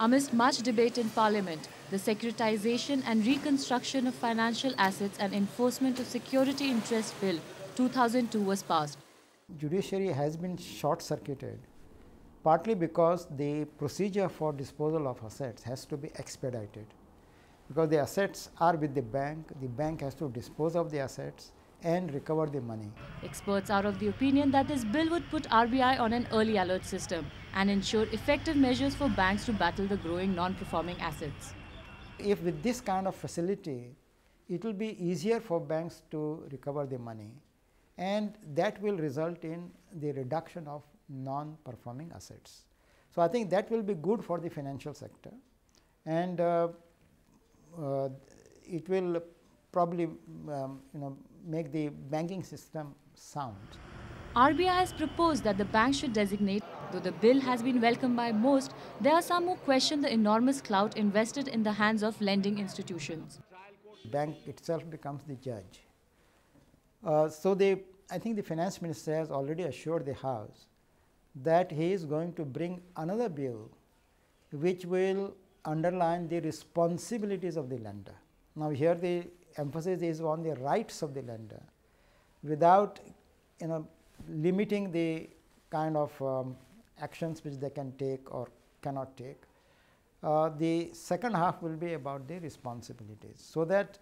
Amidst much debate in Parliament, the Securitization and Reconstruction of Financial Assets and Enforcement of Security Interest Bill 2002 was passed. Judiciary has been short-circuited partly because the procedure for disposal of assets has to be expedited because the assets are with the bank, the bank has to dispose of the assets and recover the money. Experts are of the opinion that this bill would put RBI on an early alert system and ensure effective measures for banks to battle the growing non-performing assets. If with this kind of facility, it will be easier for banks to recover the money and that will result in the reduction of non-performing assets. So, I think that will be good for the financial sector and uh, uh, it will probably um, you know make the banking system sound. RBI has proposed that the bank should designate, though the bill has been welcomed by most, there are some who question the enormous clout invested in the hands of lending institutions. Bank itself becomes the judge. Uh, so, they, I think the finance minister has already assured the House that he is going to bring another bill which will underline the responsibilities of the lender. Now, here the emphasis is on the rights of the lender without you know limiting the kind of um, actions which they can take or cannot take. Uh, the second half will be about the responsibilities, so that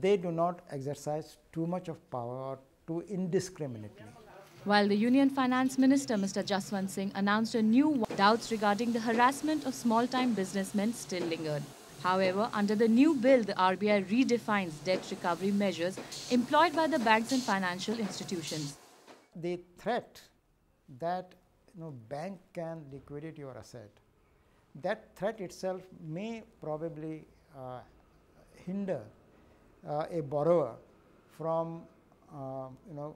they do not exercise too much of power or too indiscriminately. While the Union Finance Minister Mr. Jaswant Singh announced a new doubts regarding the harassment of small-time businessmen still lingered. However, under the new bill, the RBI redefines debt recovery measures employed by the banks and financial institutions. The threat that you know, bank can liquidate your asset, that threat itself may probably uh, hinder uh, a borrower from uh, you know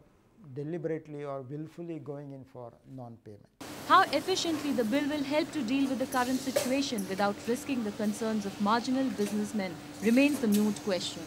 deliberately or willfully going in for non-payment. How efficiently the bill will help to deal with the current situation without risking the concerns of marginal businessmen remains the moot question.